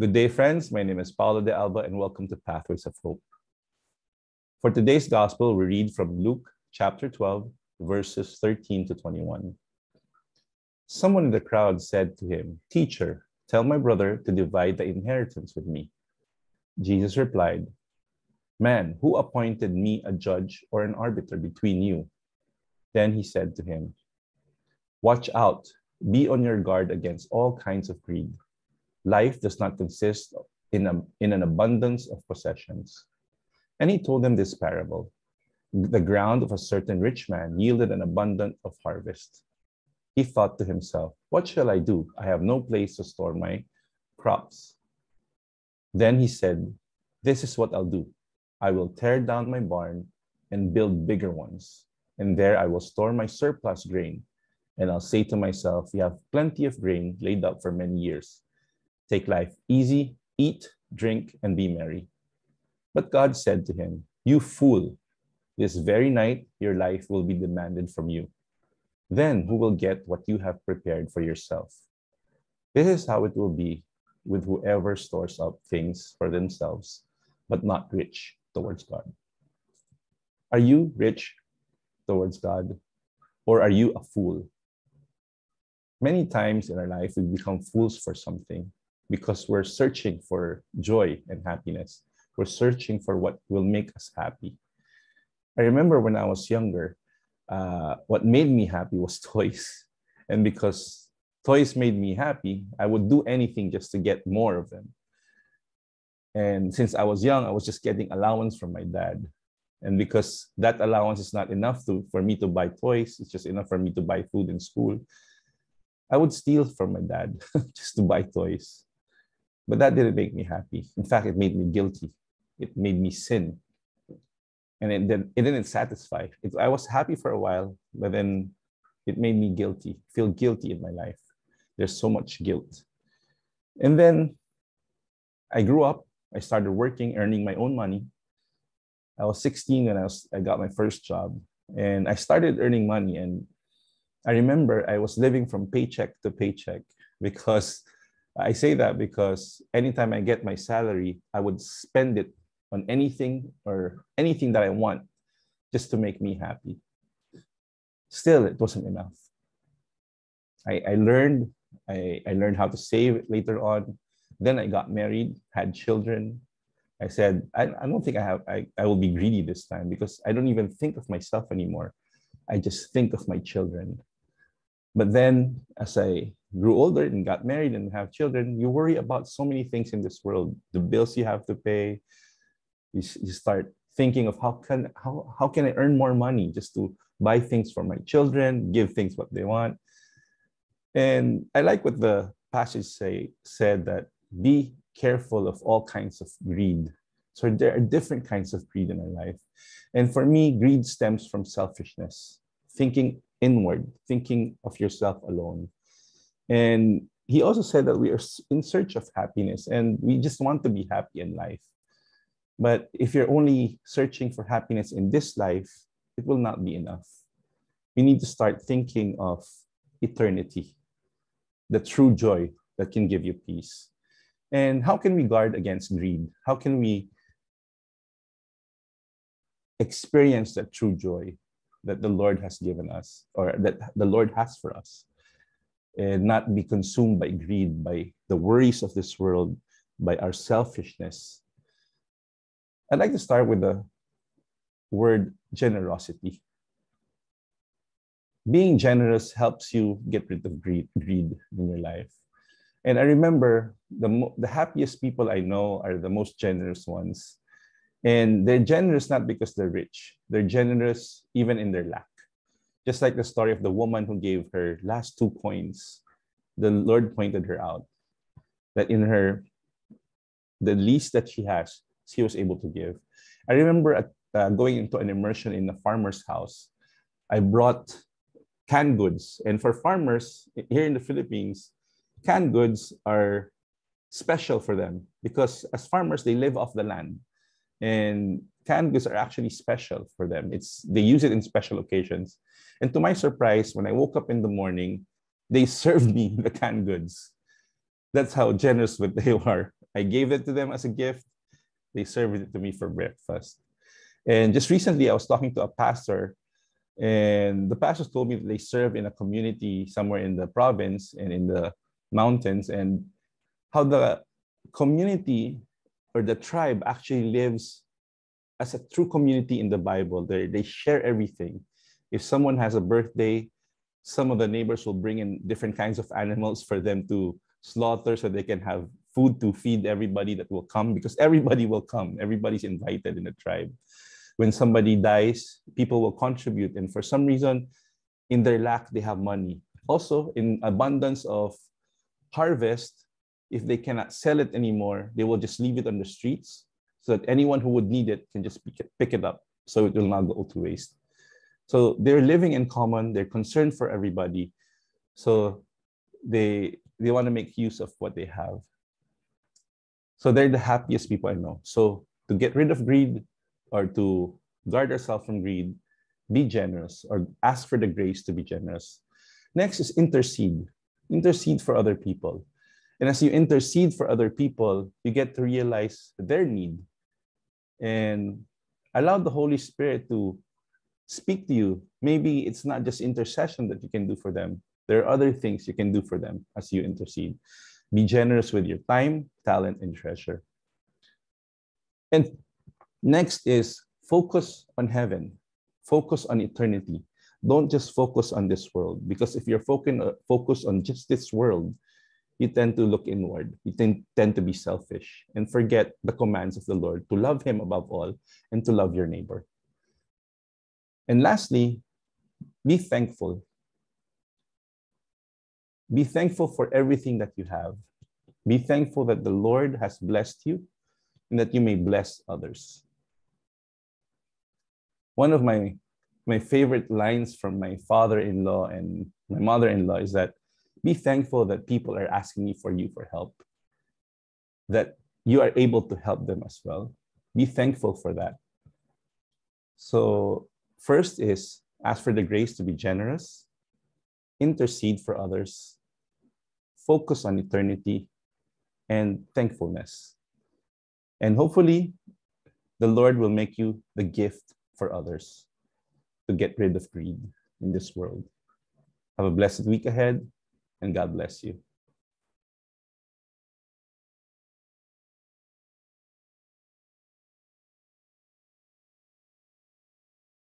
Good day, friends. My name is Paulo de Alba, and welcome to Pathways of Hope. For today's gospel, we read from Luke chapter 12, verses 13 to 21. Someone in the crowd said to him, Teacher, tell my brother to divide the inheritance with me. Jesus replied, Man, who appointed me a judge or an arbiter between you? Then he said to him, Watch out, be on your guard against all kinds of greed Life does not consist in, a, in an abundance of possessions. And he told them this parable The ground of a certain rich man yielded an abundance of harvest. He thought to himself, What shall I do? I have no place to store my crops. Then he said, This is what I'll do. I will tear down my barn and build bigger ones, and there I will store my surplus grain. And I'll say to myself, You have plenty of grain laid up for many years. Take life easy, eat, drink, and be merry. But God said to him, You fool, this very night your life will be demanded from you. Then who will get what you have prepared for yourself? This is how it will be with whoever stores up things for themselves, but not rich towards God. Are you rich towards God, or are you a fool? Many times in our life, we become fools for something because we're searching for joy and happiness. We're searching for what will make us happy. I remember when I was younger, uh, what made me happy was toys. And because toys made me happy, I would do anything just to get more of them. And since I was young, I was just getting allowance from my dad. And because that allowance is not enough to, for me to buy toys, it's just enough for me to buy food in school. I would steal from my dad just to buy toys. But that didn't make me happy. In fact, it made me guilty. It made me sin. And it, did, it didn't satisfy. It, I was happy for a while, but then it made me guilty, feel guilty in my life. There's so much guilt. And then I grew up. I started working, earning my own money. I was 16 when I, was, I got my first job. And I started earning money. And I remember I was living from paycheck to paycheck because I say that because anytime I get my salary, I would spend it on anything or anything that I want just to make me happy. Still, it wasn't enough. I, I learned I, I learned how to save later on. Then I got married, had children. I said, I, I don't think I have I, I will be greedy this time because I don't even think of myself anymore. I just think of my children. But then as I grew older and got married and have children, you worry about so many things in this world, the bills you have to pay. You, you start thinking of how can how, how can I earn more money just to buy things for my children, give things what they want. And I like what the passage say said that be careful of all kinds of greed. So there are different kinds of greed in our life. And for me, greed stems from selfishness, thinking inward, thinking of yourself alone. And he also said that we are in search of happiness and we just want to be happy in life. But if you're only searching for happiness in this life, it will not be enough. We need to start thinking of eternity, the true joy that can give you peace. And how can we guard against greed? How can we experience that true joy that the Lord has given us or that the Lord has for us? And not be consumed by greed, by the worries of this world, by our selfishness. I'd like to start with the word generosity. Being generous helps you get rid of greed, greed in your life. And I remember the, the happiest people I know are the most generous ones. And they're generous not because they're rich, they're generous even in their lack. Just like the story of the woman who gave her last two coins, the Lord pointed her out that in her, the least that she has, she was able to give. I remember uh, going into an immersion in a farmer's house. I brought canned goods. And for farmers here in the Philippines, canned goods are special for them because as farmers, they live off the land. And goods are actually special for them. It's they use it in special occasions. And to my surprise, when I woke up in the morning, they served me the canned goods. That's how generous they are. I gave it to them as a gift. They served it to me for breakfast. And just recently, I was talking to a pastor, and the pastor told me that they serve in a community somewhere in the province and in the mountains, and how the community or the tribe actually lives as a true community in the Bible. They, they share everything. If someone has a birthday, some of the neighbors will bring in different kinds of animals for them to slaughter so they can have food to feed everybody that will come because everybody will come. Everybody's invited in the tribe. When somebody dies, people will contribute. And for some reason, in their lack, they have money. Also, in abundance of harvest, if they cannot sell it anymore, they will just leave it on the streets so that anyone who would need it can just pick it, pick it up so it will not go to waste. So they're living in common, they're concerned for everybody. So they they want to make use of what they have. So they're the happiest people I know. So to get rid of greed or to guard ourselves from greed, be generous or ask for the grace to be generous. Next is intercede. Intercede for other people. And as you intercede for other people, you get to realize their need and allow the Holy Spirit to speak to you. Maybe it's not just intercession that you can do for them, there are other things you can do for them as you intercede. Be generous with your time, talent, and treasure. And next is focus on heaven, focus on eternity. Don't just focus on this world because if you're focused on just this world, you tend to look inward. You tend, tend to be selfish and forget the commands of the Lord to love Him above all and to love your neighbor. And lastly, be thankful. Be thankful for everything that you have. Be thankful that the Lord has blessed you and that you may bless others. One of my, my favorite lines from my father in law and my mother in law is that be thankful that people are asking you for you for help, that you are able to help them as well. Be thankful for that. So, first is ask for the grace to be generous, intercede for others, focus on eternity, and thankfulness. And hopefully, the Lord will make you the gift for others to get rid of greed in this world. Have a blessed week ahead and God bless you.